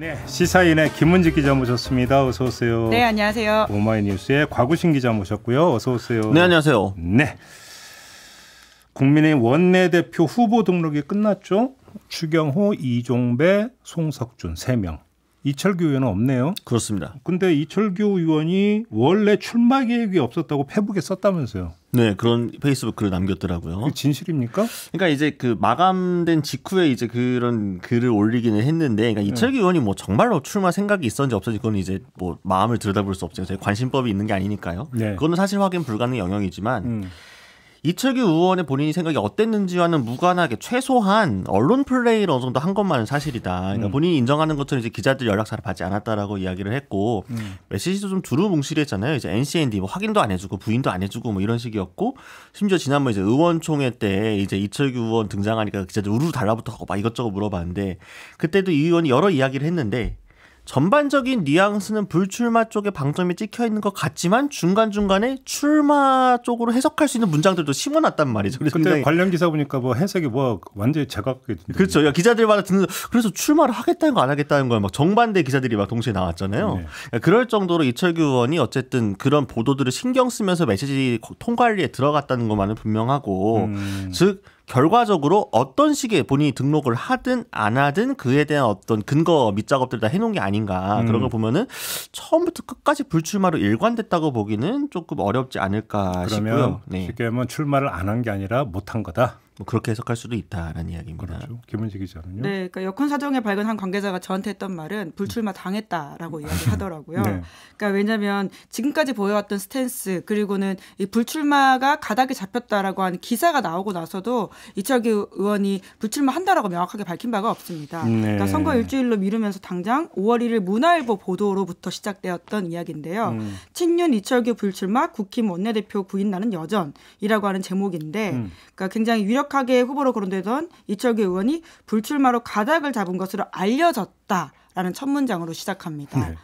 네, 시사인의 김문지 기자 모셨습니다. 어서 오세요. 네, 안녕하세요. 오마이뉴스의 곽우신 기자 모셨고요. 어서 오세요. 네, 안녕하세요. 네. 국민의 원내대표 후보 등록이 끝났죠. 추경호, 이종배, 송석준 3명. 이철규 의원은 없네요. 그렇습니다. 근데 이철규 의원이 원래 출마 계획이 없었다고 페북에 썼다면서요. 네, 그런 페이스북 글을 남겼더라고요. 그 진실입니까? 그러니까 이제 그 마감된 직후에 이제 그런 글을 올리기는 했는데, 그러니까 이철규 네. 의원이 뭐 정말로 출마 생각이 있었는지 없었는지 그건 이제 뭐 마음을 들여다볼 수 없죠. 저희 관심법이 있는 게 아니니까요. 네. 그거는 사실 확인 불가능 영역이지만. 음. 이철규 의원의 본인이 생각이 어땠는지와는 무관하게 최소한 언론 플레이를 어느 정도 한 것만은 사실이다. 그러니까 음. 본인이 인정하는 것처럼 이제 기자들 연락사를 받지 않았다라고 이야기를 했고 음. 메시지도 좀 두루뭉실했잖아요. 이제 NCND 뭐 확인도 안 해주고 부인도 안 해주고 뭐 이런 식이었고 심지어 지난번 이제 의원총회 때 이제 이철규 의원 등장하니까 기자들 우르르 달라붙어 막 이것저것 물어봤는데 그때도 이 의원이 여러 이야기를 했는데 전반적인 뉘앙스는 불출마 쪽에 방점이 찍혀 있는 것 같지만 중간중간에 출마 쪽으로 해석할 수 있는 문장들도 심어놨단 말이죠. 그래서 근데 관련 기사 보니까 뭐 해석이 뭐 완전히 제각각이 그렇죠. 기자들마다 듣는 그래서 출마를 하겠다는 거 안 하겠다는 거야 막 정반대 기사들이 막 동시에 나왔잖아요. 네. 그럴 정도로 이철규 의원이 어쨌든 그런 보도들을 신경 쓰면서 메시지 통관리에 들어갔다는 것만은 분명하고 음. 즉 결과적으로 어떤 식의 본인이 등록을 하든 안 하든 그에 대한 어떤 근거 밑작업들 다 해놓은 게 아닌가 음. 그런 걸 보면은 처음부터 끝까지 불출마로 일관됐다고 보기는 조금 어렵지 않을까 싶고요. 네. 쉽게 하면 출마를 안 한 게 아니라 못한 거다. 뭐 그렇게 해석할 수도 있다라는 이야기입니다. 그렇죠. 김은지 기자는요? 네, 그러니까 여권 사정에 발견한 관계자가 저한테 했던 말은 불출마 당했다라고 이야기하더라고요. 네. 그러니까 왜냐하면 지금까지 보여왔던 스탠스 그리고는 이 불출마가 가닥이 잡혔다라고 하는 기사가 나오고 나서도 이철규 의원이 불출마 한다라고 명확하게 밝힌 바가 없습니다. 네. 그러니까 선거 일주일로 미루면서 당장 5월 1일 문화일보 보도로부터 시작되었던 이야기인데요. 음. 친윤 이철규 불출마 국힘 원내대표 부인 나는 여전이라고 하는 제목인데, 음. 그러니까 굉장히 위력 강력하게 후보로 거론되던 이철규 의원이 불출마로 가닥을 잡은 것으로 알려졌다라는 첫 문장으로 시작합니다. 네.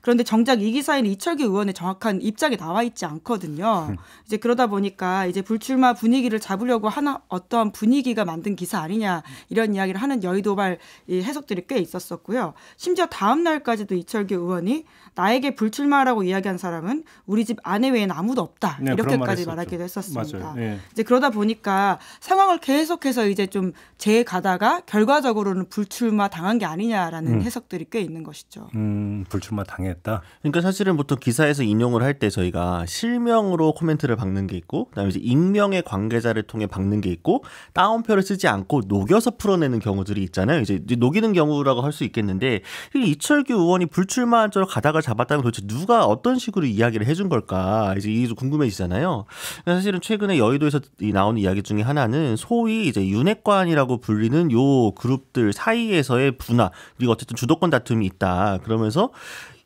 그런데 정작 이 기사에는 이철규 의원의 정확한 입장이 나와 있지 않거든요. 음. 이제 그러다 보니까 이제 불출마 분위기를 잡으려고 하나 어떠한 분위기가 만든 기사 아니냐 이런 이야기를 하는 여의도발 해석들이 꽤 있었었고요. 심지어 다음 날까지도 이철규 의원이 나에게 불출마라고 이야기한 사람은 우리 집 아내 외에는 아무도 없다 네, 이렇게까지 말하기도 했었습니다. 네. 이제 그러다 보니까 상황을 계속해서 이제 좀 재가다가 결과적으로는 불출마 당한 게 아니냐라는 음. 해석들이 꽤 있는 것이죠. 음, 불출마 당해 했다. 그러니까 사실은 보통 기사에서 인용을 할 때 저희가 실명으로 코멘트를 박는 게 있고 그다음에 이제 익명의 관계자를 통해 박는 게 있고 따옴표를 쓰지 않고 녹여서 풀어내는 경우들이 있잖아요. 이제 녹이는 경우라고 할 수 있겠는데 이철규 의원이 불출마한 쪽으로 가닥을 잡았다면 도대체 누가 어떤 식으로 이야기를 해준 걸까 이제 이게 좀 궁금해지잖아요. 사실은 최근에 여의도에서 나오는 이야기 중에 하나는 소위 이제 윤핵관이라고 불리는 요 그룹들 사이에서의 분화 그리고 어쨌든 주도권 다툼이 있다. 그러면서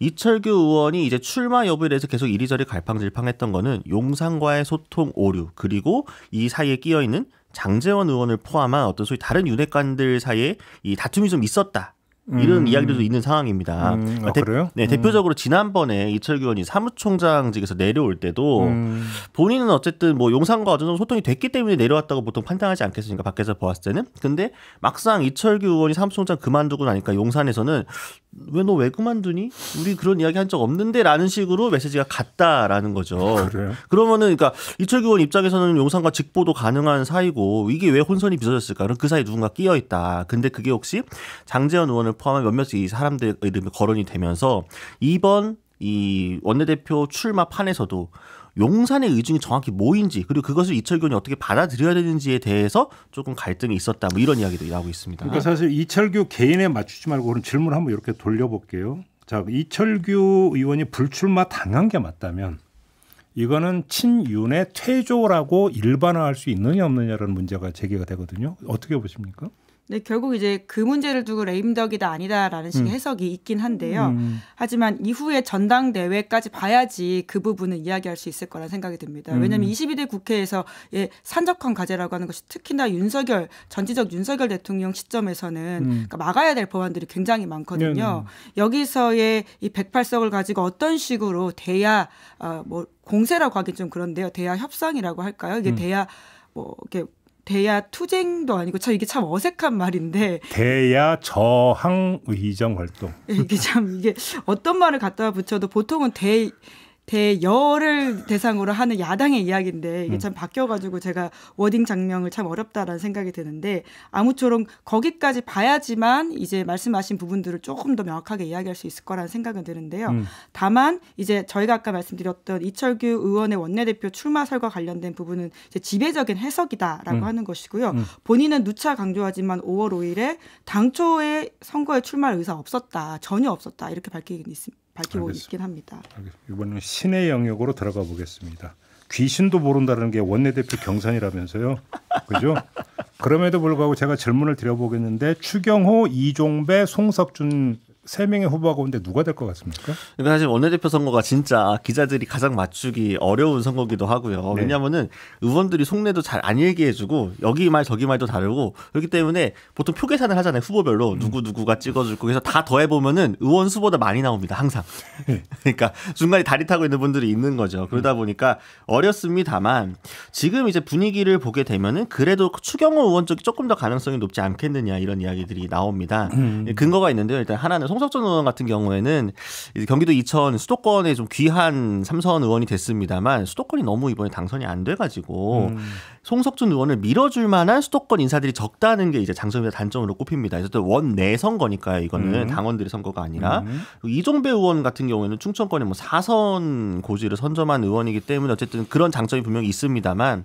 이철규 의원이 이제 출마 여부에 대해서 계속 이리저리 갈팡질팡했던 거는 용산과의 소통 오류 그리고 이 사이에 끼어 있는 장재원 의원을 포함한 어떤 소위 다른 윤핵관들 사이에 이 다툼이 좀 있었다. 이런 음. 이야기들도 있는 상황입니다. 음. 아, 대, 네, 음. 대표적으로 지난번에 이철규 의원이 사무총장직에서 내려올 때도 음. 본인은 어쨌든 뭐 용산과 어느 정도 소통이 됐기 때문에 내려왔다고 보통 판단하지 않겠습니까? 밖에서 보았을 때는. 근데 막상 이철규 의원이 사무총장 그만두고 나니까 용산에서는 왜너왜 그만두니? 우리 그런 이야기 한 적 없는데라는 식으로 메시지가 갔다라는 거죠. 그래요? 그러면은 그러니까 이철규 의원 입장에서는 용산과 직보도 가능한 사이고 이게 왜 혼선이 빚어졌을까? 그럼 그 사이 누군가 끼어 있다. 근데 그게 혹시 장재원 의원을 포함한 몇몇 이 사람들 이름이 거론이 되면서 이번 이 원내대표 출마 판에서도 용산의 의중이 정확히 뭐인지 그리고 그것을 이철규이 어떻게 받아들여야 되는지에 대해서 조금 갈등이 있었다 뭐 이런 이야기도 나오고 있습니다. 그러니까 사실 이철규 개인에 맞추지 말고 그런 질문 한번 이렇게 돌려볼게요. 자 이철규 의원이 불출마 당한 게 맞다면 이거는 친윤의 퇴조라고 일반화할 수 있느냐 없느냐라는 문제가 제기가 되거든요. 어떻게 보십니까? 네, 결국 이제 그 문제를 두고 레임덕이다 아니다라는 식의 음. 해석이 있긴 한데요. 음. 하지만 이후에 전당대회까지 봐야지 그 부분은 이야기할 수 있을 거라 생각이 듭니다. 음. 왜냐하면 22대 국회에서 예, 산적한 과제라고 하는 것이 특히나 윤석열 전지적 윤석열 대통령 시점에서는 음. 그러니까 막아야 될 법안들이 굉장히 많거든요. 네네. 네. 여기서의 이 108석을 가지고 어떤 식으로 대야 어, 뭐 공세라고 하긴 좀 그런데요. 대야 협상이라고 할까요? 이게 음. 대야 뭐 이렇게 대야 투쟁도 아니고 참 이게 참 어색한 말인데. 대야 저항 의정 활동. 이게 참 이게 어떤 말을 갖다 붙여도 보통은 대 대여를 대상으로 하는 야당의 이야기인데 이게 음. 참 바뀌어가지고 제가 워딩 장명을 참 어렵다라는 생각이 드는데 아무쪼록 거기까지 봐야지만 이제 말씀하신 부분들을 조금 더 명확하게 이야기할 수 있을 거라는 생각은 드는데요. 음. 다만 이제 저희가 아까 말씀드렸던 이철규 의원의 원내대표 출마설과 관련된 부분은 지배적인 해석이다라고 음. 하는 것이고요. 음. 본인은 누차 강조하지만 5월 5일에 당초에 선거에 출마할 의사 없었다, 전혀 없었다 이렇게 밝히긴 있습니다. 밝히고 알겠습니다. 있긴 합니다. 이번은 신의 영역으로 들어가 보겠습니다. 귀신도 모른다는 게 원내대표 경선이라면서요. 그죠? 그럼에도 불구하고 제가 질문을 드려보겠는데 추경호, 이종배, 송석준 세 명의 후보가 오는데 누가 될 것 같습니까? 그러니까 사실 원내대표 선거가 진짜 기자들이 가장 맞추기 어려운 선거기도 하고요. 네. 왜냐하면은 의원들이 속내도 잘 안 얘기해주고 여기 말 저기 말도 다르고 그렇기 때문에 보통 표 계산을 하잖아요. 후보별로 음. 누구 누구가 찍어줄 거 그래서 다 더해 보면은 의원 수보다 많이 나옵니다. 항상. 네. 그러니까 중간에 다리 타고 있는 분들이 있는 거죠. 그러다 보니까 어렵습니다만 지금 이제 분위기를 보게 되면은 그래도 추경호 의원 쪽이 조금 더 가능성이 높지 않겠느냐 이런 이야기들이 나옵니다. 음. 근거가 있는데요. 일단 하나는 송 송석준 의원 같은 경우에는 경기도 이천 수도권에 좀 귀한 삼선 의원이 됐습니다만 수도권이 너무 이번에 당선이 안 돼가지고 음. 송석준 의원을 밀어줄 만한 수도권 인사들이 적다는 게 이제 장점이자 단점으로 꼽힙니다. 그래서 원내 선거니까요. 이거는 음. 당원들의 선거가 아니라 음. 이종배 의원 같은 경우에는 충청권에 뭐 사선 고지를 선점한 의원이기 때문에 어쨌든 그런 장점이 분명히 있습니다만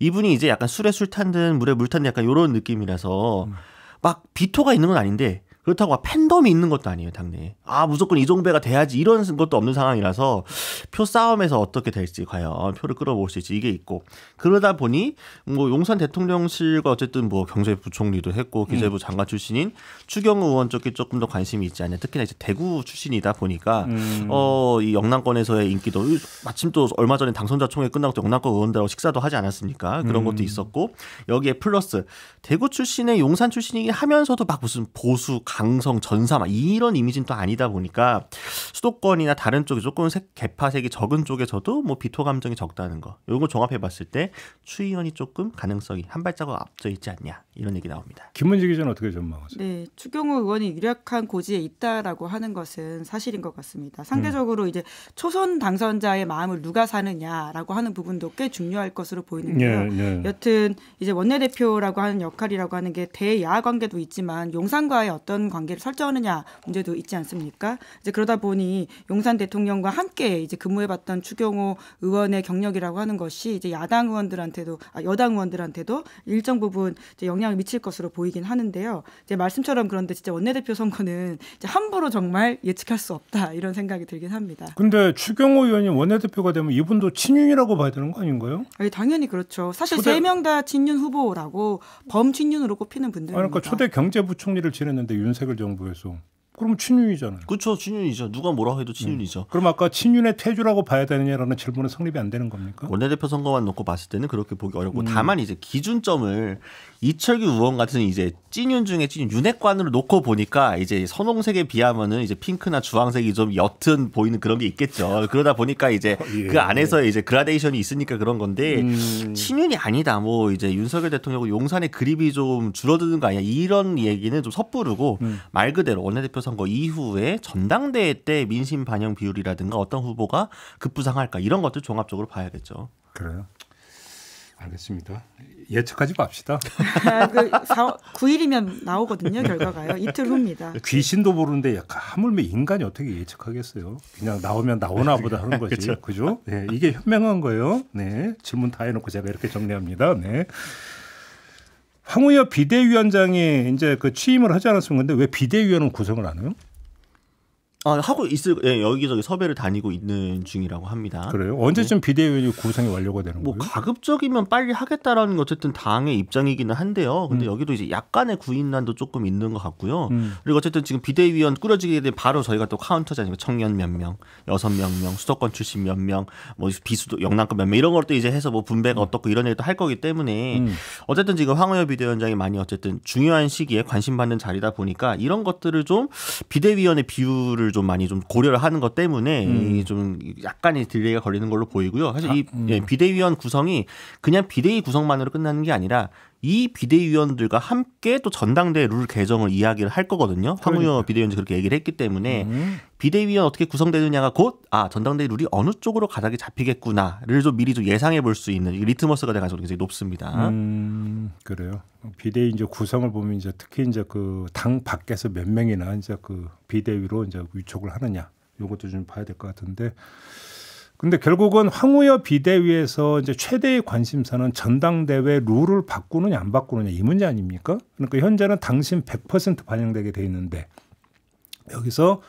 이분이 이제 약간 술에 술 탄 듯 물에 물 탄 듯 약간 이런 느낌이라서 음. 막 비토가 있는 건 아닌데 그렇다고 팬덤이 있는 것도 아니에요, 당내에. 아, 무조건 이종배가 돼야지 이런 것도 없는 상황이라서 표 싸움에서 어떻게 될지 과연 표를 끌어모을 수 있지 이게 있고 그러다 보니 뭐 용산 대통령실과 어쨌든 뭐 경제부총리도 했고 기재부 음. 장관 출신인 추경호 의원 쪽에 조금 더 관심이 있지 않냐. 특히나 이제 대구 출신이다 보니까 음. 어 이 영남권에서의 인기도 마침 또 얼마 전에 당선자 총회 끝나고 또 영남권 의원들하고 식사도 하지 않았습니까? 그런 음. 것도 있었고 여기에 플러스 대구 출신의 용산 출신이긴 하면서도 막 무슨 보수 강성 전사 막 이런 이미지는 또 아니다 보니까 수도권이나 다른 쪽에 조금 색, 개파색이 적은 쪽에서도 뭐 비토 감정이 적다는 거. 요거 종합해 봤을 때 추의원이 조금 가능성이 한 발자국 앞서 있지 않냐 이런 얘기 나옵니다. 김문지 기자는 어떻게 전망하세요? 네, 추경호 의원이 유력한 고지에 있다라고 하는 것은 사실인 것 같습니다. 상대적으로 음. 이제 초선 당선자의 마음을 누가 사느냐라고 하는 부분도 꽤 중요할 것으로 보이는데요. 예, 예. 여튼 이제 원내대표라고 하는 역할이라고 하는 게 대야 관계도 있지만 용산과의 어떤 관계를 설정하느냐 문제도 있지 않습니까? 이제 그러다 보니 용산 대통령과 함께 이제 근무해봤던 추경호 의원의 경력이라고 하는 것이 이제 야당 의원들한테도 아, 여당 의원들한테도 일정 부분 이제 영향을 미칠 것으로 보이긴 하는데요. 이제 말씀처럼 그런데 진짜 원내대표 선거는 이제 함부로 정말 예측할 수 없다 이런 생각이 들긴 합니다. 근데 추경호 의원이 원내대표가 되면 이분도 친윤이라고 봐야 되는 거 아닌가요? 아니, 당연히 그렇죠. 사실 세 명 다 친윤 후보라고 범친윤으로 꼽히는 분들입니다. 그러니까 초대 경제부총리를 지냈는데 윤 윤석열 정부에서 그럼 친윤이잖아요. 그렇죠. 친윤이죠. 누가 뭐라 해도 친윤이죠. 음. 그럼 아까 친윤의 퇴주라고 봐야 되느냐라는 질문은 성립이 안 되는 겁니까? 원내대표 선거만 놓고 봤을 때는 그렇게 보기 어렵고 음. 다만 이제 기준점을 이철규 의원 같은 이제 찐윤 중에 찐윤 윤핵관으로 놓고 보니까 이제 선홍색에 비하면은 이제 핑크나 주황색이 좀 옅은 보이는 그런 게 있겠죠. 그러다 보니까 이제 어, 예. 그 안에서 이제 그라데이션이 있으니까 그런 건데 음. 친윤이 아니다. 뭐 이제 윤석열 대통령 용산의 그립이 좀 줄어드는 거 아니야. 이런 얘기는 좀 섣부르고 음. 말 그대로 원내대표 선거 이후에 전당대회 때 민심 반영 비율이라든가 어떤 후보가 급부상할까 이런 것들 종합적으로 봐야겠죠. 그래요. 알겠습니다. 예측하지 맙시다. 그 4, 9일이면 나오거든요, 결과가요. 이틀 후입니다. 귀신도 모르는데 약간 하물며 인간이 어떻게 예측하겠어요? 그냥 나오면 나오나 보다 하는 거지. 그죠? 네, 이게 현명한 거예요. 네. 질문 다 해놓고 제가 이렇게 정리합니다. 네. 황우여 비대위원장이 이제 그 취임을 하지 않았습니까? 근데 왜 비대위원은 구성을 안 해요? 아, 하고 있을 예, 여기저기 섭외를 다니고 있는 중이라고 합니다. 그래요? 언제쯤 네. 비대위원이 구성이 완료가 되는 뭐 거예요? 가급적이면 빨리 하겠다라는 게 어쨌든 당의 입장이기는 한데요. 근데 음. 여기도 이제 약간의 구인난도 조금 있는 것 같고요. 음. 그리고 어쨌든 지금 비대위원 꾸려지게 되면 바로 저희가 또 카운터잖아요. 청년 몇 명, 여섯 명 명, 수도권 출신 몇 명, 뭐 비수도 영남권 몇 명 이런 걸 또 이제 해서 뭐 분배가 음. 어떻고 이런 일도 할 거기 때문에 음. 어쨌든 지금 황우여 비대위원장이 많이 어쨌든 중요한 시기에 관심 받는 자리다 보니까 이런 것들을 좀 비대위원의 비율을 좀좀 많이 좀 고려를 하는 것 때문에 음. 좀 약간의 delay가 걸리는 걸로 보이고요. 사실 이 음. 예, 비대위원 구성이 그냥 비대위 구성만으로 끝나는 게 아니라 이 비대위원들과 함께 또 전당대 룰 개정을 이야기를 할 거거든요. 황우여 그러니까. 비대위원이 그렇게 얘기를 했기 때문에 음. 비대위원 어떻게 구성되느냐가 곧 아 전당대 룰이 어느 쪽으로 가닥이 잡히겠구나를 좀 미리 좀 예상해 볼 수 있는 리트머스가 될 가능성이 굉장히 높습니다. 음, 그래요. 비대위 이제 구성을 보면 이제 특히 이제 그 당 밖에서 몇 명이나 이제 그 비대위로 이제 위촉을 하느냐 요것도 좀 봐야 될 것 같은데. 근데 결국은 황우여 비대위에서 이제 최대의 관심사는 전당대회 룰을 바꾸느냐 안 바꾸느냐 이 문제 아닙니까? 그러니까 현재는 당신 100% 반영되게 돼 있는데 여기서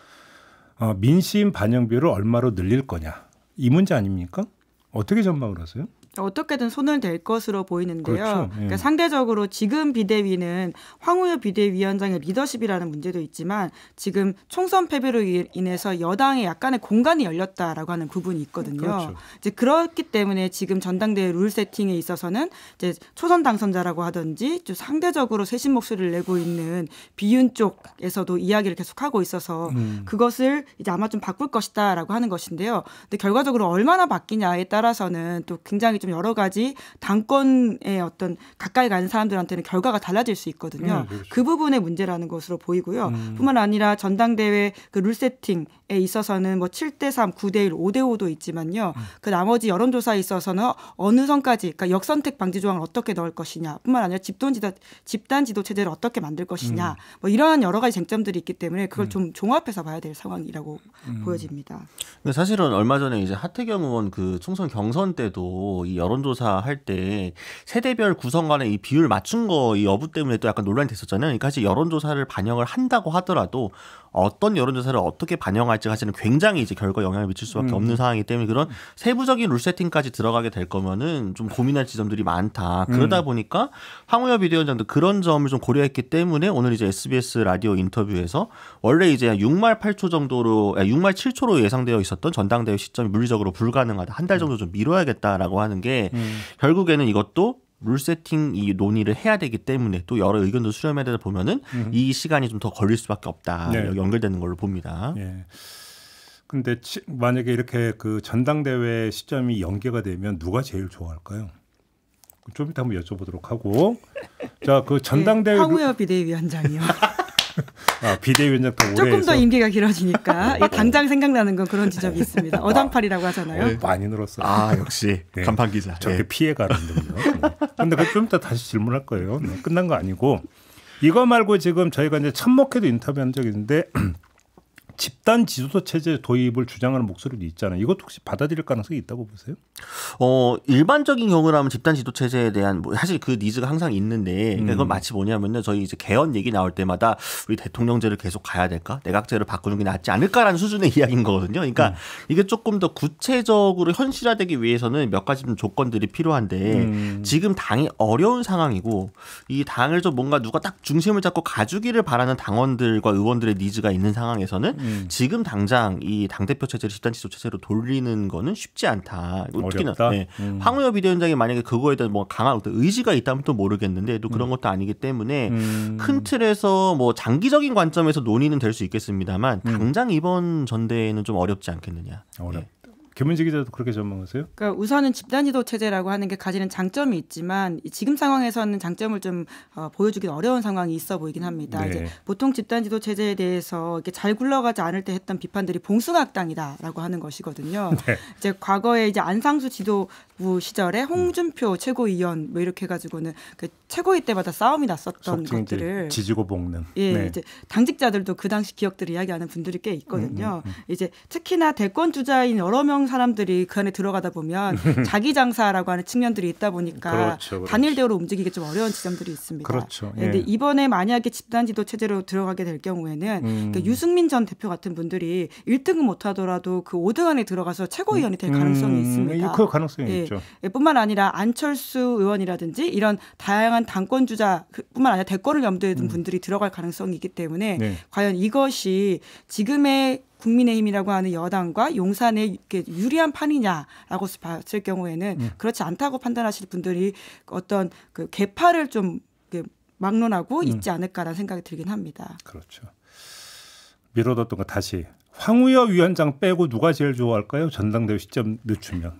어, 민심 반영비를 얼마로 늘릴 거냐 이 문제 아닙니까? 어떻게 전망을 하세요? 어떻게든 손을 댈 것으로 보이는데요. 그렇죠. 예. 그러니까 상대적으로 지금 비대위는 황우여 비대위원장의 리더십이라는 문제도 있지만 지금 총선 패배로 인해서 여당에 약간의 공간이 열렸다라고 하는 부분이 있거든요. 그렇죠. 이제 그렇기 때문에 지금 전당대회 룰 세팅에 있어서는 이제 초선 당선자라고 하든지 좀 상대적으로 쇄신 목소리를 내고 있는 비윤 쪽에서도 이야기를 계속하고 있어서 음. 그것을 이제 아마 좀 바꿀 것이다라고 하는 것인데요. 근데 결과적으로 얼마나 바뀌냐에 따라서는 또 굉장히 좀좀 여러 가지 당권에 어떤 가까이 가는 사람들한테는 결과가 달라질 수 있거든요. 음, 그렇죠. 그 부분의 문제라는 것으로 보이고요. 음. 뿐만 아니라 전당대회 그 룰 세팅에 있어서는 뭐 7대 3, 9대 1, 5대 5도 있지만요. 음. 그 나머지 여론조사에 있어서는 어느 선까지 그러니까 역선택 방지 조항을 어떻게 넣을 것이냐. 뿐만 아니라 집단 지도 집단 지도 체제를 어떻게 만들 것이냐. 음. 뭐 이러한 여러 가지 쟁점들이 있기 때문에 그걸 음. 좀 종합해서 봐야 될 상황이라고 음. 보여집니다. 근데 사실은 얼마 전에 이제 하태경 의원 그 총선 경선 때도 이 여론조사 할 때 세대별 구성 간의 이 비율 맞춘 거 이 여부 때문에 또 약간 논란이 됐었잖아요. 그러니까 사실 여론조사를 반영을 한다고 하더라도 어떤 여론조사를 어떻게 반영할지 사실은 굉장히 이제 결과 영향을 미칠 수밖에 음. 없는 상황이기 때문에 그런 세부적인 룰 세팅까지 들어가게 될 거면은 좀 고민할 지점들이 많다. 그러다 음. 보니까 황우여 비대위원장도 그런 점을 좀 고려했기 때문에 오늘 이제 SBS 라디오 인터뷰에서 원래 이제 6말 8초 정도로 6말 7초로 예상되어 있었던 전당대회 시점이 물리적으로 불가능하다. 한 달 정도 좀 미뤄야겠다라고 하는 게 음. 결국에는 이것도 룰 세팅 이 논의를 해야 되기 때문에 또 여러 의견도 수렴해야 되다 보면은 음. 이 시간이 좀 더 걸릴 수밖에 없다. 네. 연결되는 걸로 봅니다. 네. 근데 만약에 이렇게 그 전당대회 시점이 연계가 되면 누가 제일 좋아할까요? 좀 이따 한번 여쭤보도록 하고 자그 네, 전당대회 네, 황우여 비대위원장이요. 아, 비대위원장 더 조금 더 임기가 길어지니까 예, 당장 생각나는 건 그런 지적이 있습니다. 아, 어당팔이라고 하잖아요. 네, 많이 늘었어요. 아 역시 네. 간판 기자. 저렇게 네. 피해 가는군요. 네. 근데 그좀 이따 다시 질문할 거예요. 네, 끝난 거 아니고 이거 말고 지금 저희가 이제 천목회도 인터뷰한 적이 있는데 집단 지도도 체제 도입을 주장하는 목소리도 있잖아요. 이것도 혹시 받아들일 가능성이 있다고 보세요? 어 일반적인 경우라면 집단 지도 체제에 대한 뭐 사실 그 니즈가 항상 있는데 그러니까 그건 음. 마치 뭐냐면요. 저희 이제 개헌 얘기 나올 때마다 우리 대통령제를 계속 가야 될까? 내각제를 바꾸는 게 낫지 않을까라는 수준의 이야기인 거거든요. 그러니까 음. 이게 조금 더 구체적으로 현실화되기 위해서는 몇 가지 좀 조건들이 필요한데 음. 지금 당이 어려운 상황이고 이 당을 좀 뭔가 누가 딱 중심을 잡고 가주기를 바라는 당원들과 의원들의 니즈가 있는 상황에서는 음. 음. 지금 당장 이 당대표 체제를 집단 지도 체제로 돌리는 거는 쉽지 않다. 특히나 네. 음. 황우여 비대위원장이 만약에 그거에 대한 뭐 강한 어떤 의지가 있다면 또 모르겠는데 또 그런 음. 것도 아니기 때문에 음. 큰 틀에서 뭐 장기적인 관점에서 논의는 될 수 있겠습니다만 음. 당장 이번 전대에는 좀 어렵지 않겠느냐. 어렵. 네. 김은지 기자도 그렇게 전망하세요? 그러니까 우선은 집단지도 체제라고 하는 게 가지는 장점이 있지만 지금 상황에서는 장점을 좀 어, 보여주기 어려운 상황이 있어 보이긴 합니다. 네. 이제 보통 집단지도 체제에 대해서 이렇게 잘 굴러가지 않을 때 했던 비판들이 봉숭악당이다라고 하는 것이거든요. 네. 이제 과거에 이제 안상수 지도부 시절에 홍준표 최고위원 뭐 이렇게 해가지고는 그 최고위 때마다 싸움이 났었던 것들을 지지고 볶는. 예, 네. 이제 당직자들도 그 당시 기억들을 이야기하는 분들이 꽤 있거든요. 음, 음, 음. 이제 특히나 대권 주자인 여러 명 사람들이 그 안에 들어가다 보면 자기 장사라고 하는 측면들이 있다 보니까 그렇죠, 그렇죠. 단일 대우로 움직이기 좀 어려운 지점들이 있습니다. 그렇죠. 예. 근데 이번에 만약에 집단 지도 체제로 들어가게 될 경우에는 음. 그러니까 유승민 전 대표 같은 분들이 1등은 못 하더라도 그 5등 안에 들어가서 최고위원이 될 가능성이 음. 있습니다. 그 가능성이 예. 있죠. 예. 뿐만 아니라 안철수 의원이라든지 이런 다양한 당권 주자뿐만 그 아니라 대권을 염두에 둔 음. 분들이 들어갈 가능성이 있기 때문에 네. 과연 이것이 지금의 국민의힘이라고 하는 여당과 용산에 유리한 판이냐라고 봤을 경우에는 음. 그렇지 않다고 판단하실 분들이 어떤 그 개파를 좀 막론하고 음. 있지 않을까라는 생각이 들긴 합니다. 그렇죠. 미뤄뒀던 거 다시 황우여 위원장 빼고 누가 제일 좋아할까요? 전당대회 시점 늦추면.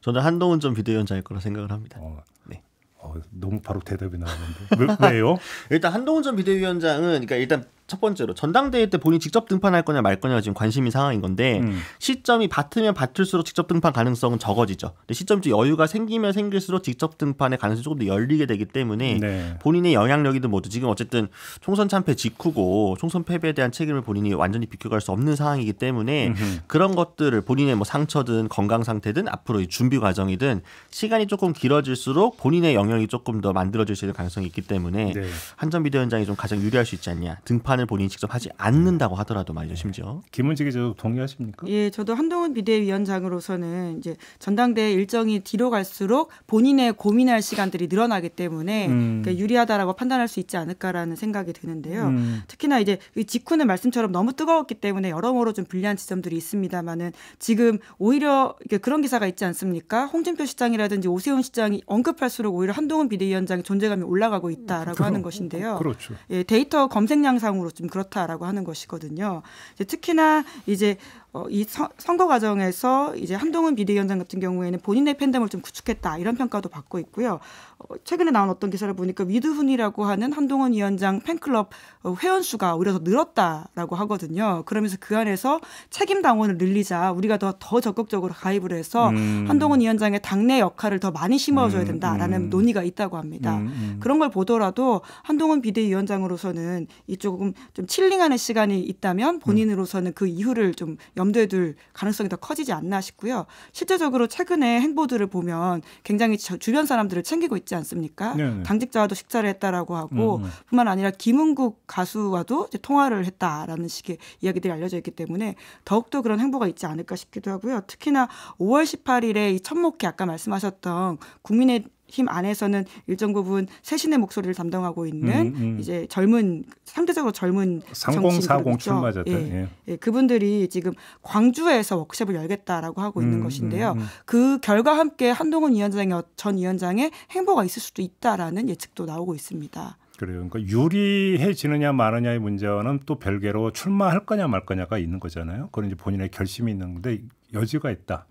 저는 한동훈 전 비대위원장일 거라 생각을 합니다. 어. 네. 어, 너무 바로 대답이 나오는데 왜, 왜요? 일단 한동훈 전 비대위원장은 그러니까 일단 첫 번째로 전당대회 때 본인이 직접 등판할 거냐 말 거냐 지금 관심이 상황인 건데 음. 시점이 받으면 받을수록 직접 등판 가능성은 적어지죠. 근데 시점이 여유가 생기면 생길수록 직접 등판의 가능성이 조금 더 열리게 되기 때문에 네. 본인의 영향력이든 뭐든 지금 어쨌든 총선 참패 직후고 총선 패배에 대한 책임을 본인이 완전히 비껴갈 수 없는 상황이기 때문에 음흠. 그런 것들을 본인의 뭐 상처든 건강 상태든 앞으로 준비 과정이든 시간이 조금 길어질수록 본인의 영역이 조금 더 만들어질 수 있는 가능성이 있기 때문에 네. 한전 비대위원장이 좀 가장 유리할 수 있지 않냐 등판 비판을 본인이 직접 하지 않는다고 하더라도 말이죠, 심지어. 김은지 기자도 동의하십니까? 예, 저도 한동훈 비대위원장으로서는 이제 전당대회 일정이 뒤로 갈수록 본인의 고민할 시간들이 늘어나기 때문에 음. 그러니까 유리하다라고 판단할 수 있지 않을까라는 생각이 드는데요. 음. 특히나 이제 직후는 말씀처럼 너무 뜨거웠기 때문에 여러모로 좀 불리한 지점들이 있습니다만은 지금 오히려 그런 기사가 있지 않습니까? 홍준표 시장이라든지 오세훈 시장이 언급할수록 오히려 한동훈 비대위원장의 존재감이 올라가고 있다라고 그럼, 하는 것인데요. 그렇죠. 예, 데이터 검색량상으로 상황으로 좀 그렇다라고 하는 것이거든요. 이제 특히나 이제 어, 이 서, 선거 과정에서 이제 한동훈 비대위원장 같은 경우에는 본인의 팬덤을 좀 구축했다 이런 평가도 받고 있고요. 어, 최근에 나온 어떤 기사를 보니까 위드훈이라고 하는 한동훈 위원장 팬클럽 어, 회원 수가 오히려 더 늘었다라고 하거든요. 그러면서 그 안에서 책임 당원을 늘리자 우리가 더 더 적극적으로 가입을 해서 음. 한동훈 위원장의 당내 역할을 더 많이 심어줘야 음, 된다라는 음. 논의가 있다고 합니다. 음, 음. 그런 걸 보더라도 한동훈 비대위원장으로서는 이 조금 좀 칠링하는 시간이 있다면 본인으로서는 그 이후를 좀 염두에 둘 가능성이 더 커지지 않나 싶고요. 실제적으로 최근에 행보들을 보면 굉장히 주변 사람들을 챙기고 있지 않습니까? 네네. 당직자와도 식사를 했다라고 하고 음, 음. 뿐만 아니라 김은국 가수와도 통화를 했다라는 식의 이야기들이 알려져 있기 때문에 더욱더 그런 행보가 있지 않을까 싶기도 하고요. 특히나 5월 18일에 이 천목회 아까 말씀하셨던 국민의 힘 안에서는 일정 부분 새신의 목소리를 담당하고 있는 음, 음. 이제 젊은 상대적으로 젊은 3040 출마자들 예, 예. 예, 그분들이 지금 광주에서 워크숍을 열겠다라고 하고 있는 음, 것인데요. 음, 음. 그 결과 함께 한동훈 위원장의 전 위원장의 행보가 있을 수도 있다라는 예측도 나오고 있습니다. 그래요. 그러니까 유리해지느냐 마느냐의 문제와는 또 별개로 출마할 거냐 말 거냐가 있는 거잖아요. 그건 이제 본인의 결심이 있는 건데 여지가 있다.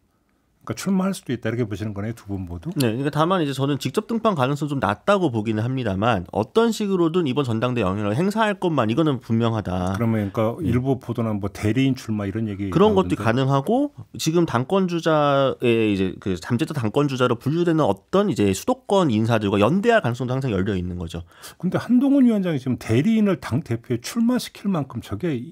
그러니까 출마할 수도 있다 이렇게 보시는 거네요 두 분 모두. 네, 그러니까 다만 이제 저는 직접 등판 가능성 좀 낮다고 보기는 합니다만 어떤 식으로든 이번 전당대 영향을 행사할 것만 이거는 분명하다. 그러면 그러니까 네. 일부 보도는 뭐 대리인 출마 이런 얘기 그런 것도 가능하고 지금 당권 주자의 이제 그 잠재적 당권 주자로 분류되는 어떤 이제 수도권 인사들과 연대할 가능성도 항상 열려 있는 거죠. 근데 한동훈 위원장이 지금 대리인을 당 대표에 출마시킬 만큼 저게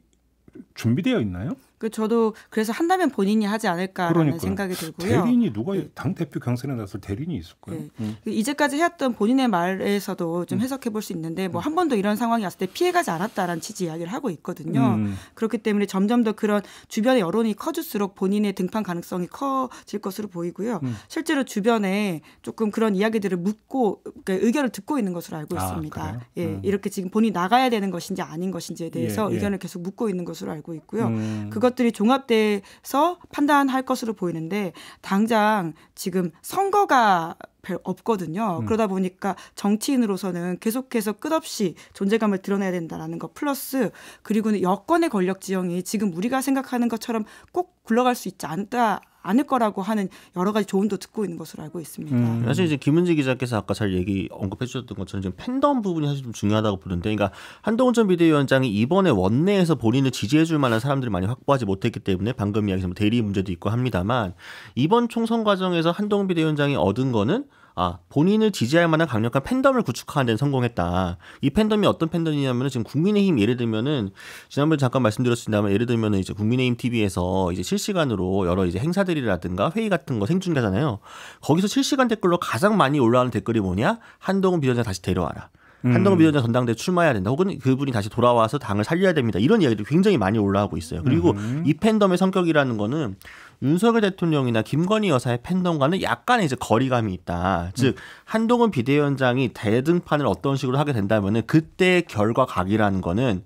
준비되어 있나요? 그 저도 그래서 한다면 본인이 하지 않을까라는 그러니까요. 생각이 들고요. 대리인이 누가 네. 당 대표 경선에 나설 대리인이 있을까요? 네. 음. 그 이제까지 해왔던 본인의 말에서도 좀 음. 해석해 볼 수 있는데 뭐 한 번도 이런 상황이 왔을 때 피해가지 않았다라는 취지 이야기를 하고 있거든요. 음. 그렇기 때문에 점점 더 그런 주변의 여론이 커질수록 본인의 등판 가능성이 커질 것으로 보이고요. 음. 실제로 주변에 조금 그런 이야기들을 묻고 그러니까 의견을 듣고 있는 것으로 알고 아, 있습니다. 예, 음. 이렇게 지금 본인이 나가야 되는 것인지 아닌 것인지에 대해서 예, 예. 의견을 계속 묻고 있는 것으로 알고 있고요. 음. 그것 것들이 종합돼서 판단할 것으로 보이는데 당장 지금 선거가 별 없거든요. 음. 그러다 보니까 정치인으로서는 계속해서 끝없이 존재감을 드러내야 된다라는 것 플러스 그리고는 여권의 권력 지형이 지금 우리가 생각하는 것처럼 꼭 굴러갈 수 있지 않다 않을 거라고 하는 여러 가지 조언도 듣고 있는 것으로 알고 있습니다. 음. 사실 이제 김은지 기자께서 아까 잘 얘기 언급해 주셨던 것처럼 지금 팬덤 부분이 사실 좀 중요하다고 보는데, 그러니까 한동훈 전 비대위원장이 이번에 원내에서 본인을 지지해 줄 만한 사람들이 많이 확보하지 못했기 때문에 방금 이야기한 대리 문제도 있고 합니다만 이번 총선 과정에서 한동훈 비대위원장이 얻은 거는 아 본인을 지지할 만한 강력한 팬덤을 구축하는 데 성공했다. 이 팬덤이 어떤 팬덤이냐면은 지금 국민의힘 예를 들면은 지난번에 잠깐 말씀드렸습니다만 예를 들면은 이제 국민의힘 TV에서 이제 실시간으로 여러 이제 행사들이라든가 회의 같은 거 생중계하잖아요. 거기서 실시간 댓글로 가장 많이 올라오는 댓글이 뭐냐? 한동훈 비대위원장 다시 데려와라. 음. 한동훈 비대위원장 전당대 출마해야 된다. 혹은 그분이 다시 돌아와서 당을 살려야 됩니다. 이런 이야기도 굉장히 많이 올라오고 있어요. 그리고 음. 이 팬덤의 성격이라는 거는 윤석열 대통령이나 김건희 여사의 팬덤과는 약간의 이제 거리감이 있다. 음. 즉 한동훈 비대위원장이 대등판을 어떤 식으로 하게 된다면은 그때 결과 각이라는 거는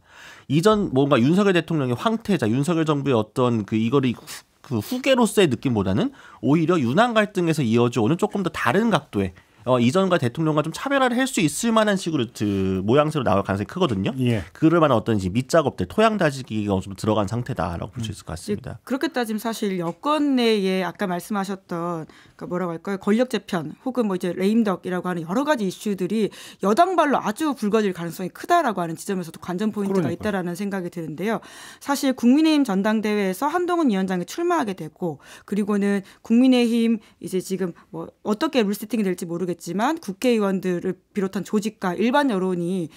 이전 뭔가 윤석열 대통령의 황태자, 윤석열 정부의 어떤 그 이거를 그 후계로서의 느낌보다는 오히려 윤한 갈등에서 이어져 오는 조금 더 다른 각도의 어, 이전과 대통령과 좀 차별화를 할 수 있을 만한 식으로 그 모양새로 나올 가능성이 크거든요. 예. 그럴 만한 어떤 이제 밑작업들, 토양 다지기가 좀 들어간 상태다라고 볼 수 있을 것 같습니다. 그렇게 따지면 사실 여권 내에 아까 말씀하셨던 그러니까 뭐라고 할까요? 권력 재편 혹은 뭐 이제 레임덕이라고 하는 여러 가지 이슈들이 여당발로 아주 불거질 가능성이 크다라고 하는 지점에서도 관전 포인트가 그러니까. 있다라는 생각이 드는데요. 사실 국민의힘 전당대회에서 한동훈 위원장이 출마하게 되고 그리고는 국민의힘 이제 지금 뭐 어떻게 룰 세팅이 될지 모르겠 지만 국회의원들을 비롯한 조직과 일반 여론이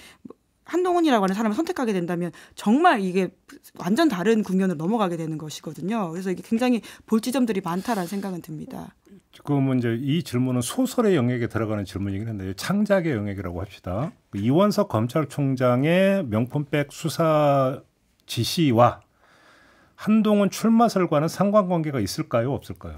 한동훈이라고 하는 사람을 선택하게 된다면 정말 이게 완전 다른 국면으로 넘어가게 되는 것이거든요. 그래서 이게 굉장히 볼 지점들이 많다라는 생각은 듭니다. 그러면 이제 이 질문은 소설의 영역에 들어가는 질문이긴 한데 창작의 영역이라고 합시다. 이원석 검찰총장의 명품백 수사 지시와 한동훈 출마설과는 상관관계가 있을까요, 없을까요?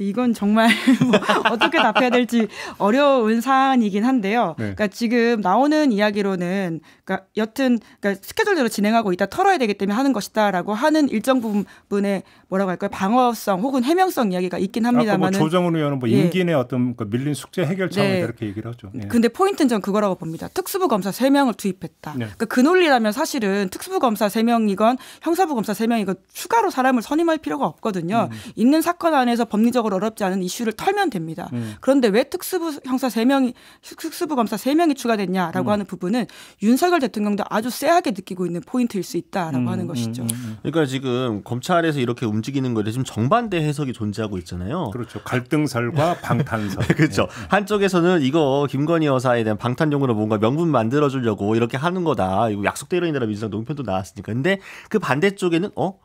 이건 정말 뭐 어떻게 답해야 될지 어려운 사안이긴 한데요. 네. 그러니까 지금 나오는 이야기로는 그러니까 여튼 그러니까 스케줄대로 진행하고 있다 털어야 되기 때문에 하는 것이다라고 하는 일정 부분에 뭐라고 할까요? 방어성 혹은 해명성 이야기가 있긴 합니다만 뭐 조정훈 의원은 뭐 예. 임기 내 어떤 그 밀린 숙제 해결 차원에 네. 이렇게 얘기를 하죠. 예. 근데 포인트는 전 그거라고 봅니다. 특수부 검사 3 명을 투입했다. 네. 그러니까 그 논리라면 사실은 특수부 검사 3 명이건 형사부 검사 3 명이건 추가로 사람을 선임할 필요가 없거든요. 음. 있는 사건 안에서 법리적으로 어렵지 않은 이슈를 털면 됩니다. 음. 그런데 왜 특수부 형사 3명이 특수부 검사 3명이 추가됐냐라고 음. 하는 부분은 윤석열 대통령도 아주 쎄하게 느끼고 있는 포인트일 수 있다라고 음. 하는 것이죠. 음, 음, 그러니까 지금 검찰에서 이렇게 움직이는 거에 지금 정반대 해석이 존재하고 있잖아요. 그렇죠. 갈등설과 방탄설. 그렇죠. 네. 한쪽에서는 이거 김건희 여사에 대한 방탄용으로 뭔가 명분 만들어 주려고 이렇게 하는 거다. 이거 약속대로 인이라 민주당 논편도 나왔으니까. 근데 그 반대쪽에는 어?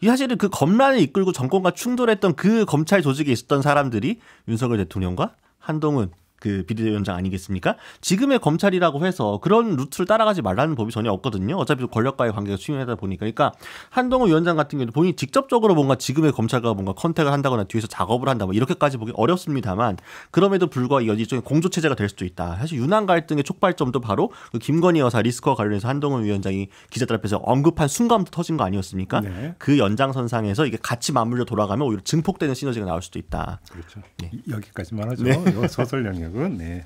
이 사실은 그 검란을 이끌고 정권과 충돌했던 그 검찰 조직에 있었던 사람들이 윤석열 대통령과 한동훈 그 비대위원장 아니겠습니까? 지금의 검찰이라고 해서 그런 루트를 따라가지 말라는 법이 전혀 없거든요. 어차피 권력과의 관계가 수용하다 보니까. 그러니까 한동훈 위원장 같은 경우도 본인이 직접적으로 뭔가 지금의 검찰과 뭔가 컨택을 한다거나 뒤에서 작업을 한다 뭐 이렇게까지 보기 어렵습니다만 그럼에도 불구하고 일종의 공조 체제가 될 수도 있다. 사실 유난 갈등의 촉발점도 바로 그 김건희 여사 리스크와 관련해서 한동훈 위원장이 기자들 앞에서 언급한 순간부터 터진 거 아니었습니까? 네. 그 연장선상에서 이게 같이 맞물려 돌아가면 오히려 증폭되는 시너지가 나올 수도 있다. 그렇죠. 네. 여기까지만 하죠. 네. 소설 영역. 생각은 네.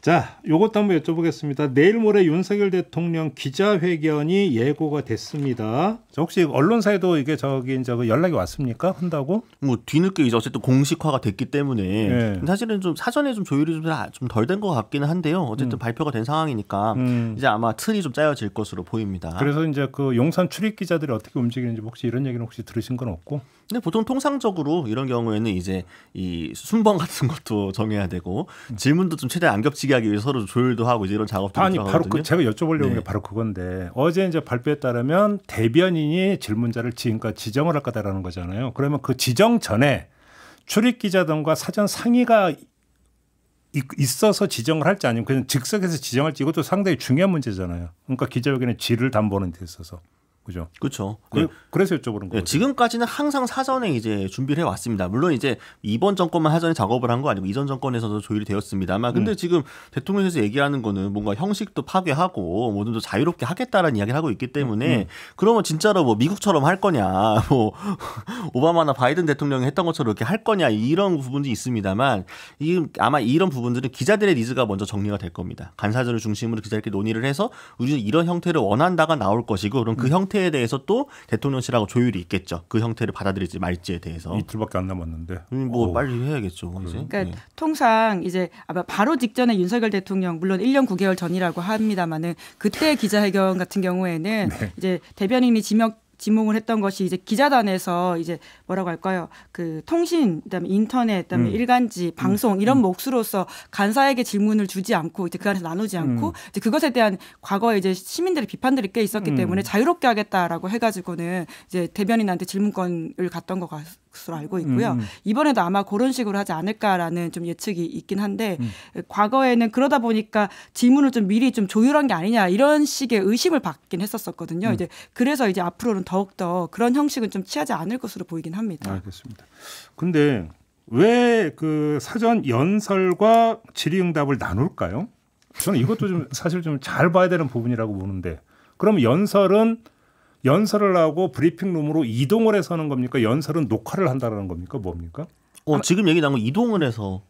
자, 요것도 한번 여쭤보겠습니다. 내일 모레 윤석열 대통령 기자회견이 예고가 됐습니다. 혹시 언론사에도 이게 저기 이제 그 연락이 왔습니까? 한다고? 뭐 뒤늦게 이제 어쨌든 공식화가 됐기 때문에 네. 사실은 좀 사전에 좀 조율이 좀 덜 된 것 같기는 한데요. 어쨌든 음. 발표가 된 상황이니까 음. 이제 아마 틀이 좀 짜여질 것으로 보입니다. 그래서 이제 그 용산 출입 기자들이 어떻게 움직이는지 혹시 이런 얘기는 혹시 들으신 건 없고? 근데 보통 통상적으로 이런 경우에는 이제 이 순번 같은 것도 정해야 되고 음. 질문도 좀 최대한 안 겹치게 하기 위해 서로 조율도 하고 이제 이런 작업도 아니 바로 그 제가 여쭤보려는 네. 게 바로 그건데 어제 이제 발표에 따르면 대변인이 질문자를 지금까 지정을 할 거다라는 거잖아요. 그러면 그 지정 전에 출입 기자 등과 사전 상의가 있어서 지정을 할지 아니면 그냥 즉석에서 지정할지 이것도 상당히 중요한 문제잖아요. 그러니까 기자회견의 질을 담보는 데 있어서. 그죠? 그렇죠. 그, 래서 여쭤보는 거예요. 네, 지금까지는 항상 사전에 이제 준비를 해 왔습니다. 물론 이제 이번 정권만 사전에 작업을 한 거 아니고 이전 정권에서도 조율이 되었습니다만, 근데 음. 지금 대통령에서 얘기하는 거는 뭔가 형식도 파괴하고 뭐든 더 자유롭게 하겠다라는 이야기를 하고 있기 때문에 음. 그러면 진짜로 뭐 미국처럼 할 거냐, 뭐 오바마나 바이든 대통령이 했던 것처럼 이렇게 할 거냐 이런 부분도 있습니다만, 이 아마 이런 부분들은 기자들의 니즈가 먼저 정리가 될 겁니다. 간사들을 중심으로 기자들끼리 논의를 해서 우리는 이런 형태를 원한다가 나올 것이고, 그럼 그 음. 형태 형태에 대해서 또 대통령실하고 조율이 있겠죠. 그 형태를 받아들이지 말지에 대해서. 이틀밖에 안 남았는데. 음, 뭐 오. 빨리 해야겠죠. 이제. 그러니까 네. 통상 이제 아마 바로 직전에 윤석열 대통령 물론 1년 9개월 전이라고 합니다만은 그때 기자회견 같은 경우에는 네. 이제 대변인이 지명 지목을 했던 것이 이제 기자단에서 이제 뭐라고 할까요? 그 통신, 그다음에 인터넷, 그다음에 음. 일간지, 방송 이런 음. 몫으로서 간사에게 질문을 주지 않고 이제 그 안에서 나누지 않고 음. 이제 그것에 대한 과거에 이제 시민들의 비판들이 꽤 있었기 음. 때문에 자유롭게 하겠다라고 해가지고는 이제 대변인한테 질문권을 갔던 것 같. 것으로 알고 있고요. 음. 이번에도 아마 그런 식으로 하지 않을까라는 좀 예측이 있긴 한데 음. 과거에는 그러다 보니까 질문을 좀 미리 좀 조율한 게 아니냐 이런 식의 의심을 받긴 했었었거든요. 음. 이제 그래서 이제 앞으로는 더욱 더 그런 형식은 좀 취하지 않을 것으로 보이긴 합니다. 알겠습니다. 근데 왜 그 사전 연설과 질의응답을 나눌까요? 저는 이것도 좀 사실 좀 잘 봐야 되는 부분이라고 보는데 그럼 연설은 연설을 하고 브리핑룸으로 이동을 해서 하는 겁니까? 연설은 녹화를 한다는 겁니까? 뭡니까? 어, 지금 얘기 나온 거 이동을 해서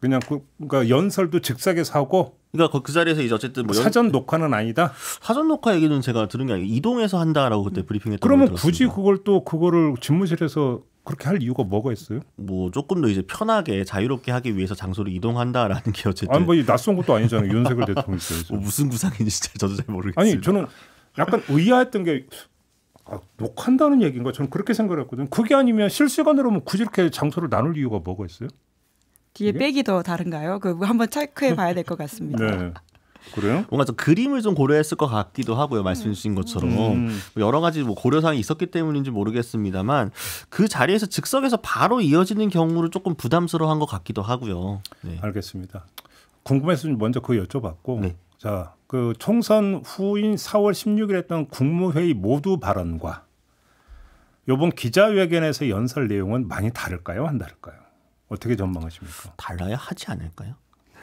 그냥 그, 그러니까 연설도 즉석에서 하고 그러니까 그 자리에서 이제 어쨌든 뭐 사전 녹화는 아니다. 사전 녹화 얘기는 제가 들은 게 아니고 이동해서 한다라고 그때 브리핑했던 그러면 굳이 그걸 또 그거를 집무실에서 그렇게 할 이유가 뭐가 있어요? 뭐 조금 더 이제 편하게 자유롭게 하기 위해서 장소를 이동한다라는 게 어쨌든 아니 뭐 낯선 것도 아니잖아요. 윤석열 대통령이 뭐 무슨 구상인지 진짜 저도 잘 모르겠어요. 아니 저는 약간 의아했던 게 아, 녹한다는 얘기인가? 저는 그렇게 생각했거든요. 그게 아니면 실시간으로 굳이 이렇게 장소를 나눌 이유가 뭐가 있어요? 뒤에 이게? 백이 더 다른가요? 그 한번 체크해 봐야 될 것 같습니다. 네. 그래요? 뭔가 좀 그림을 좀 고려했을 것 같기도 하고요. 말씀 주신 것처럼 음. 뭐 여러 가지 뭐 고려 사항이 있었기 때문인지 모르겠습니다만 그 자리에서 즉석에서 바로 이어지는 경우를 조금 부담스러워한 것 같기도 하고요. 네. 알겠습니다. 궁금해서 먼저 그 여쭤봤고 네. 자, 그 총선 후인 4월 16일 했던 국무회의 모두 발언과 요번 기자회견에서 연설 내용은 많이 다를까요? 안 다를까요? 어떻게 전망하십니까? 달라야 하지 않을까요?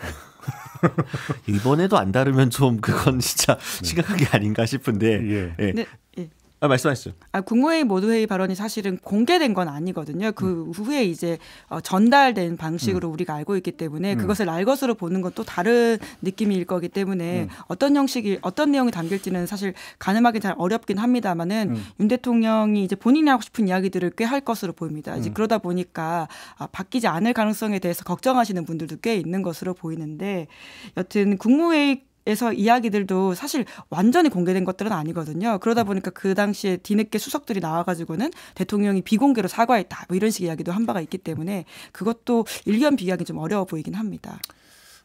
이번에도 안 다르면 좀 그건 진짜 네. 심각한 게 아닌가 싶은데. 예. 예. 네. 예. 아, 말씀하시죠. 아, 국무회의 모두회의 발언이 사실은 공개된 건 아니거든요. 그 음. 후에 이제 어, 전달된 방식으로 음. 우리가 알고 있기 때문에 음. 그것을 날 것으로 보는 건 또 다른 느낌일 거기 때문에 음. 어떤 형식이 어떤 내용이 담길지는 사실 가늠하기 잘 어렵긴 합니다만은 음. 윤 대통령이 이제 본인이 하고 싶은 이야기들을 꽤 할 것으로 보입니다. 이제 음. 그러다 보니까 아, 바뀌지 않을 가능성에 대해서 걱정하시는 분들도 꽤 있는 것으로 보이는데 여튼 국무회의 에서 이야기들도 사실 완전히 공개된 것들은 아니거든요. 그러다 보니까 그 당시에 뒤늦게 수석들이 나와가지고는 대통령이 비공개로 사과했다. 뭐 이런 식의 이야기도 한 바가 있기 때문에 그것도 일견 비하기 좀 어려워 보이긴 합니다.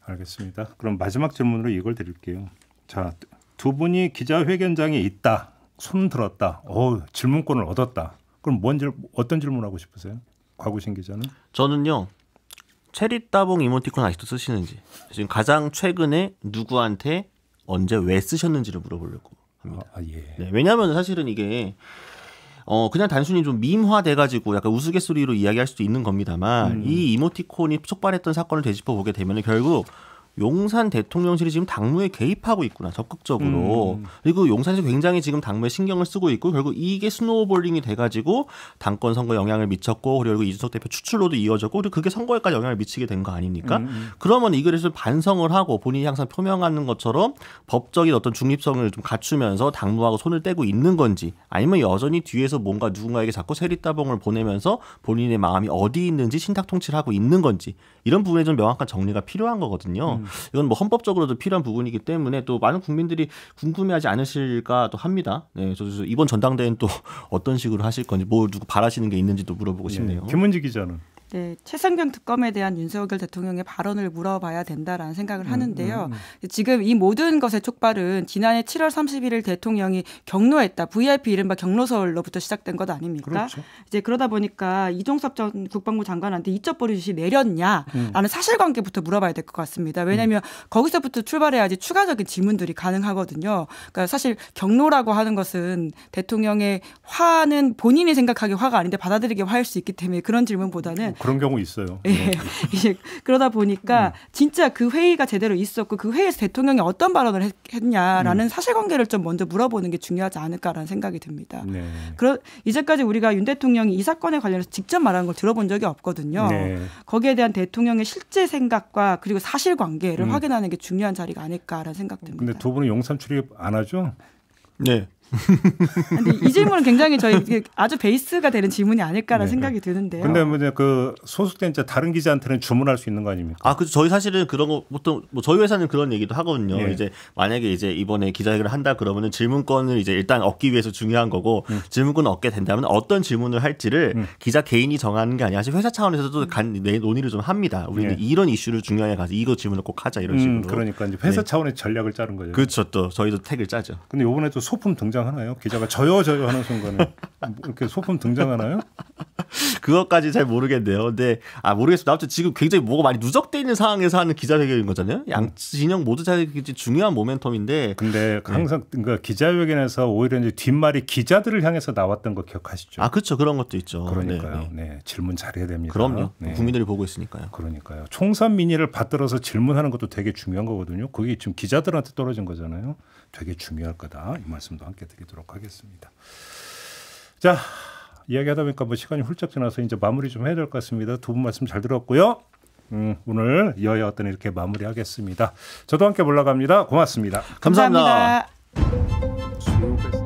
알겠습니다. 그럼 마지막 질문으로 이걸 드릴게요. 자, 두 분이 기자회견장에 있다. 손 들었다. 어, 질문권을 얻었다. 그럼 뭔 질, 어떤 질문하고 싶으세요? 곽우신 기자는? 저는요. 체리 따봉 이모티콘 아직도 쓰시는지 지금 가장 최근에 누구한테 언제 왜 쓰셨는지를 물어보려고 합니다. 아, 예. 네, 왜냐하면 사실은 이게 어 그냥 단순히 좀 밈화 돼 가지고 약간 우스갯소리로 이야기할 수도 있는 겁니다만 음. 이 이모티콘이 촉발했던 사건을 되짚어 보게 되면 결국 용산 대통령실이 지금 당무에 개입하고 있구나 적극적으로 음. 그리고 용산에서 굉장히 지금 당무에 신경을 쓰고 있고 결국 이게 snowballing이 돼가지고 당권 선거 영향을 미쳤고 그리고 이준석 대표 추출로도 이어졌고 그리고 그게 선거에까지 영향을 미치게 된 거 아닙니까? 음, 음. 그러면 이거를 반성을 하고 본인이 항상 표명하는 것처럼 법적인 어떤 중립성을 좀 갖추면서 당무하고 손을 떼고 있는 건지 아니면 여전히 뒤에서 뭔가 누군가에게 자꾸 세리따봉을 보내면서 본인의 마음이 어디 있는지 신탁통치를 하고 있는 건지 이런 부분에 좀 명확한 정리가 필요한 거거든요. 음. 이건 뭐 헌법적으로도 필요한 부분이기 때문에 또 많은 국민들이 궁금해하지 않으실까 또 합니다. 네, 저도 이번 전당대회는 또 어떤 식으로 하실 건지 뭐 누구 바라시는 게 있는지도 물어보고 네, 싶네요. 네, 김은지 기자는. 네, 최상병 특검에 대한 윤석열 대통령의 발언을 물어봐야 된다라는 생각을 음, 하는데요. 음, 음. 지금 이 모든 것의 촉발은 지난해 7월 31일 대통령이 경로했다. VIP 이른바 경로설로부터 시작된 것 아닙니까? 그렇죠. 이제 그러다 보니까 이종섭 전 국방부 장관한테 이적 버릇이 내렸냐라는 음. 사실관계부터 물어봐야 될 것 같습니다. 왜냐하면 음. 거기서부터 출발해야지 추가적인 질문들이 가능하거든요. 그러니까 사실 경로라고 하는 것은 대통령의 화는 본인이 생각하기 화가 아닌데 받아들이기 화일 수 있기 때문에 그런 질문보다는 그런 경우 있어요. 예. 네. 이제 그러다 보니까 음. 진짜 그 회의가 제대로 있었고 그 회의에서 대통령이 어떤 발언을 했, 냐라는 음. 사실관계를 좀 먼저 물어보는 게 중요하지 않을까라는 생각이 듭니다. 네. 그러 이제까지 우리가 윤 대통령이 이 사건에 관련해서 직접 말한 걸 들어본 적이 없거든요. 네. 거기에 대한 대통령의 실제 생각과 그리고 사실관계를 음. 확인하는 게 중요한 자리가 아닐까라는 생각 듭니다. 근데 두 분은 용산 출입 안 하죠? 네. 근데 이 질문은 굉장히 저희 아주 베이스가 되는 질문이 아닐까라는 네. 생각이 드는데요. 근데 뭐그 소속된 자 다른 기자한테는 주문할 수 있는 거 아닙니까? 아, 그 저희 사실은 그런 거 보통 뭐 저희 회사는 그런 얘기도 하거든요. 네. 이제 만약에 이제 이번에 기자회견을 한다 그러면은 질문권을 이제 일단 얻기 위해서 중요한 거고 음. 질문권을 얻게 된다면 어떤 질문을 할지를 음. 기자 개인이 정하는 게 아니라 회사 차원에서도 간 논의를 좀 합니다. 우리는 네. 이런 이슈를 중요하게 가서 이거 질문을 꼭 하자 이런 음, 식으로. 음, 그러니까 이제 회사 네. 차원의 전략을 짜는 거죠. 그렇죠. 또 저희도 택을 짜죠. 근데 이번에 또 소품 등장 등장하나요? 기자가 저요 저요 하는 순간에 뭐 이렇게 소품 등장하나요? 그것까지 잘 모르겠네요. 근데 아 모르겠습니다. 아무튼 지금 굉장히 뭐가 많이 누적돼 있는 상황에서 하는 기자회견인 거잖아요. 양 진영 모두 다 중요한 모멘텀인데. 근데 네. 항상 네. 그 기자회견에서 오히려 이제 뒷말이 기자들을 향해서 나왔던 거 기억하시죠? 아 그렇죠. 그런 것도 있죠. 그러니까요. 네, 네. 네. 질문 잘해야 됩니다. 그럼요. 네. 국민들이 보고 있으니까요. 그러니까요. 총선 민의를 받들어서 질문하는 것도 되게 중요한 거거든요. 그게 지금 기자들한테 떨어진 거잖아요. 되게 중요할 거다. 이 말씀도 함께 드리도록 하겠습니다. 자, 이야기하다 보니까 뭐 시간이 훌쩍 지나서 이제 마무리 좀 해야 될 것 같습니다. 두 분 말씀 잘 들었고요. 음, 오늘 여야 어떤 이렇게 마무리하겠습니다. 저도 함께 올라갑니다. 고맙습니다 감사합니다. 감사합니다.